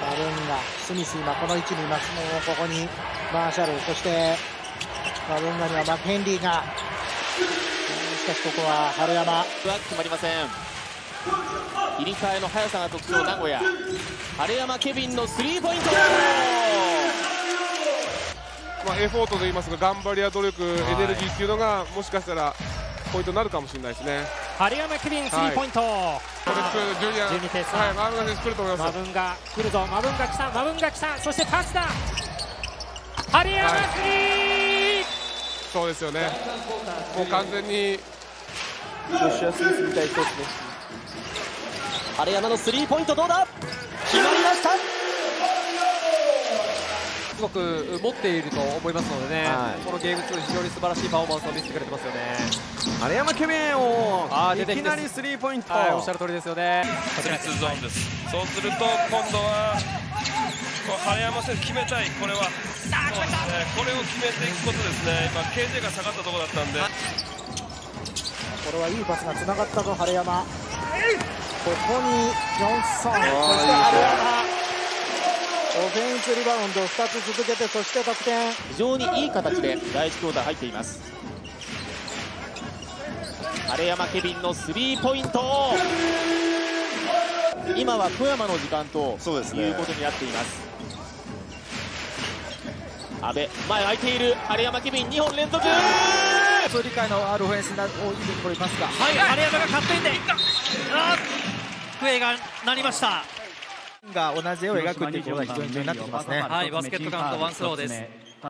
マルンガスミス今この位置にいますもうここにマーシャルそしてマルンガにはマクヘンリーがしかしここは春山。は決まりません。入り替えの速さが特徴名古屋。春山ケビンのスリーポイント。まあ、エフォートといいますか頑張りや努力、エネルギーっていうのがもしかしたらポイントになるかもしれないですね。春山ケビンスリーポイント、はこれジュリアン、12点差。はい、マーブナ選手来ると思います。マブンが来るぞ。マブンが来た。マブンが来た。そしてパスだ。春山スリー、そうですよね。もう完全に。ジョシュア・スミスみたいです春山のスリーポイントどうだ決まりましたすごく持っていると思いますのでね、はい。このゲーム2非常に素晴らしいパフォーマンスを見せてくれてますよね。晴山ケビンをいきなりスリーポイント、はい、おっしゃる通りですよね。ツーツーゾーンです。そうすると今度は晴山選手決めたい。これはねこれを決めていくことですね。今 KJ が下がったところだったんで。これはいいパスがつながったぞ春山ここにジョンソン。そして春山オフェンスリバウンド2つ続けてそして得点。非常にいい形で第1クォーター入っています。晴山ケビンのスリーポイント。今は富山の時間とそうですね。いうことになっています。阿部前空いている。晴山ケビン2本連続。そう理解のあるオフェンスをいいところにパスが。はい、晴山がカットインで、あー笛が鳴りました。が同じ絵を描くっていうことが非常に重要になってきますね。はい、バスケットカウントワンスローです。